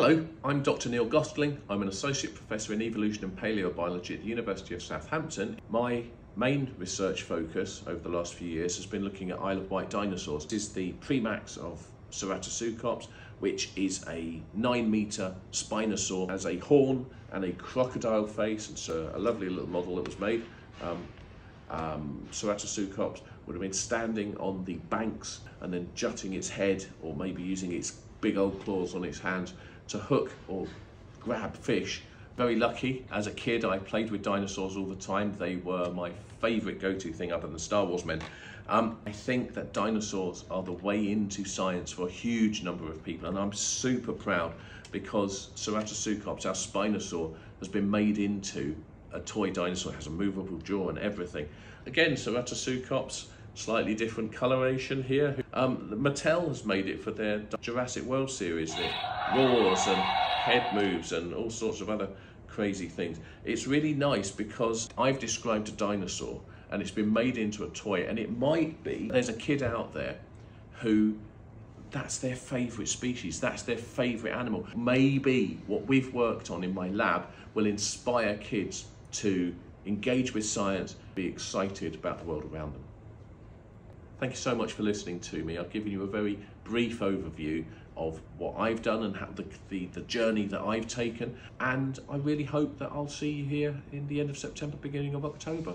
Hello, I'm Dr Neil Gostling. I'm an Associate Professor in Evolution and Paleobiology at the University of Southampton. My main research focus over the last few years has been looking at Isle of Wight dinosaurs. This is the premax of Ceratosuchops, which is a nine metre spinosaur, has a horn and a crocodile face. It's a, a lovely little model that was made. Um, um, Ceratosuchops would have been standing on the banks and then jutting its head or maybe using its big old claws on its hands to hook or grab fish. Very lucky. As a kid, I played with dinosaurs all the time. They were my favourite go-to thing other than Star Wars men. Um, I think that dinosaurs are the way into science for a huge number of people, and I'm super proud because Ceratosuchops, our Spinosaur, has been made into a toy dinosaur. It has a movable jaw and everything. Again, Ceratosuchops, slightly different coloration here. Um, Mattel has made it for their Jurassic World series. It roars and head moves and all sorts of other crazy things. It's really nice because I've described a dinosaur and it's been made into a toy and it might be there's a kid out there who that's their favourite species, that's their favourite animal. Maybe what we've worked on in my lab will inspire kids to engage with science, be excited about the world around them. Thank you so much for listening to me. I've given you a very brief overview of what I've done and how the, the, the journey that I've taken. And I really hope that I'll see you here in the end of September, beginning of October.